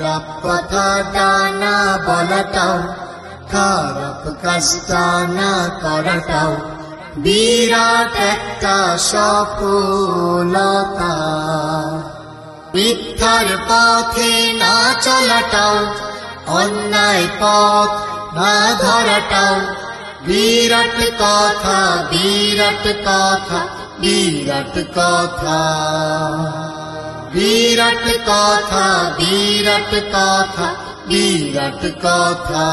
খারাপ বলাটাও, খারাপ কাজটা না বিরাট একটা সফলতা। মিথ্যার পথে না চলাটাও, অন্যায় পথ না ধরাটাও। বিরাট কথা বিরাট কথা বিরাট কথা। काथा बीरट काथा बीरट् काथा